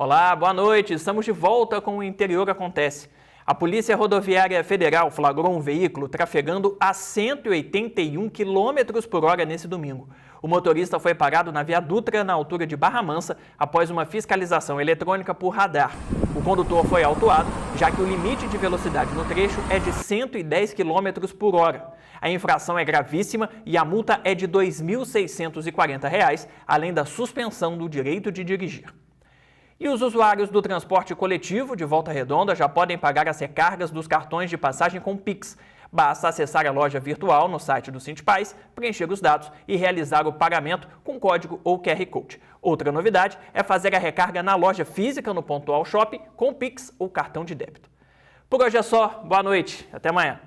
Olá, boa noite. Estamos de volta com o Interior Acontece. A Polícia Rodoviária Federal flagrou um veículo trafegando a 181 km por hora nesse domingo. O motorista foi parado na Via Dutra, na altura de Barra Mansa, após uma fiscalização eletrônica por radar. O condutor foi autuado, já que o limite de velocidade no trecho é de 110 km por hora. A infração é gravíssima e a multa é de R$ 2.640, além da suspensão do direito de dirigir. E os usuários do transporte coletivo de Volta Redonda já podem pagar as recargas dos cartões de passagem com Pix. Basta acessar a loja virtual no site do Sintipaz, preencher os dados e realizar o pagamento com código ou QR Code. Outra novidade é fazer a recarga na loja física no Pontual Shop com Pix ou cartão de débito. Por hoje é só, boa noite, até amanhã.